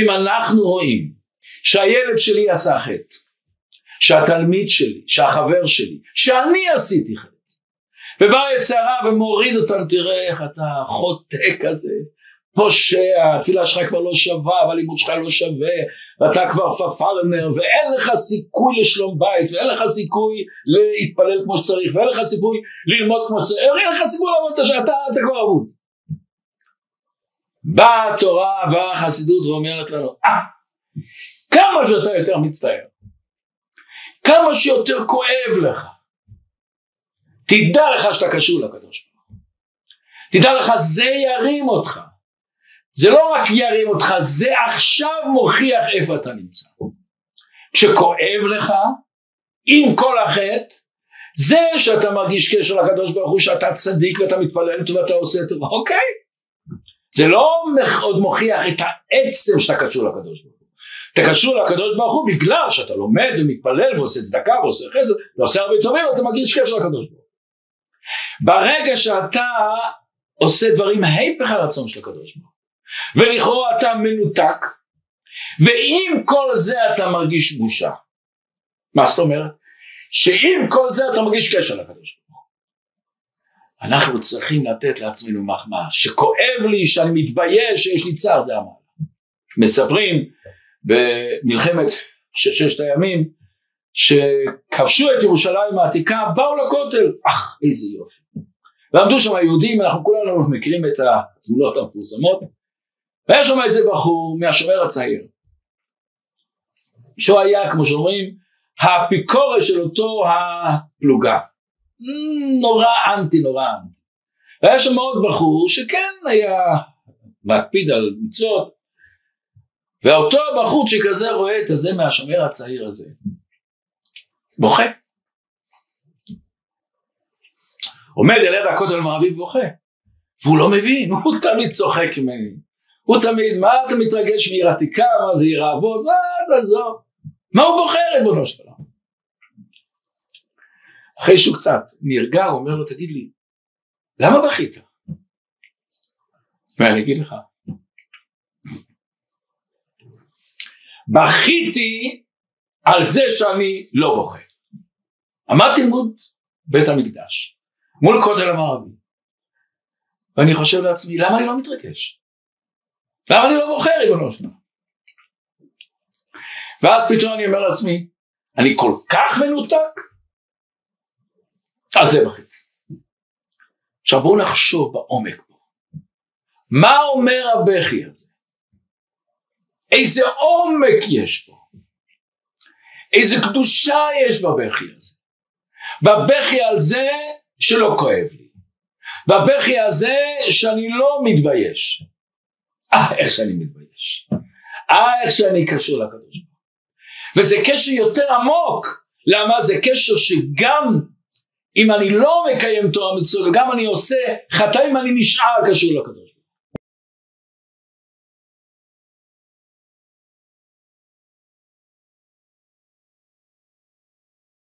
אם אנחנו רואים שהילד שלי עשה חטא, שהתלמיד שלי, שהחבר שלי, שאני עשיתי חטא, ובא יצרה ומוריד אותם, תראה איך אתה חוטא כזה, פושע, התפילה שלך כבר לא שווה, והלימוד שלך לא שווה, ואתה כבר פפרנר, ואין לך סיכוי לשלום בית, ואין לך סיכוי להתפלל כמו שצריך, ואין לך סיכוי ללמוד כמו שצריך, אין לך סיכוי לעבוד אתה, אתה כבר אבוד. באה התורה, באה החסידות ואומרת לנו, אה, כמה שאתה יותר מצטער, כמה שיותר כואב לך, תדע לך שאתה קשור לקדוש ברוך הוא. תדע לך, זה ירים אותך. זה לא רק ירים אותך, זה עכשיו מוכיח איפה אתה נמצא. כשכואב לך, עם כל החטא, זה שאתה מרגיש קשר לקדוש ברוך הוא, שאתה צדיק ואתה מתפלל ואתה עושה טובה, אוקיי. זה לא עוד מוכיח את העצם שאתה קשור לקדוש ברוך הוא. אתה קשור לקדוש ברוך הוא בגלל שאתה לומד ומתפלל ועושה צדקה ועושה חסד ועושה הרבה טובים ואתה מרגיש קשר לקדוש ברוך הוא. ברגע שאתה עושה דברים ההפך הרצון של הקדוש ברוך הוא ולכאורה אתה מנותק ועם כל זה אתה מרגיש בושה מה זאת אומרת? שעם כל זה אתה מרגיש קשר לקדוש ברוך אנחנו צריכים לתת לעצמנו מחמאה. שכואב לי שאני מתבייש שיש לי צער זה המעלה. מספרים במלחמת ששת הימים שכבשו את ירושלים העתיקה באו לכותל, אך איזה יופי. ועמדו שם היהודים, אנחנו כולנו מכירים את התמונות המפורסמות, והיה שם איזה בחור מהשומר הצעיר, שהוא היה, כמו שאומרים, האפיקורי של אותו הפלוגה. נורא אנטי, נורא אנטי. והיה שם עוד בחור שכן היה מקפיד על מצוות, ואותו הבחור שכזה רואה את הזה מהשומר הצעיר הזה, בוכה. עומד על יד הכותל המערבי ובוכה. והוא לא מבין, הוא תמיד צוחק ממני. הוא תמיד, מה אתה מתרגש מעיר עתיקה, מה זה עיר האבות, מה תעזור. מה הוא בוכה ריבונו של עולם? אחרי שהוא קצת נרגע, הוא אומר לו, תגיד לי, למה בכית? ואני אגיד לך, בכיתי על זה שאני לא בוכה. עמדתי מול בית המקדש, מול כותל המערבי, ואני חושב לעצמי, למה אני לא מתרגש? למה אני לא בוכה ריבונו שלנו? ואז פתאום אני אומר לעצמי, אני כל כך מנותק? על זה בכיתי. עכשיו בואו נחשוב בעומק פה. מה אומר הבכי הזה? איזה עומק יש פה? איזה קדושה יש בבכי הזה. בבכי על זה שלא כואב לי. בבכי הזה שאני לא מתבייש. אה, איך שאני מתבייש. אה, איך שאני קשור לקדוש ברוך וזה קשר יותר עמוק. למה? זה קשר שגם אם אני לא מקיים תורה מצוות וגם אני עושה חטאים אני נשאר קשור לקדוש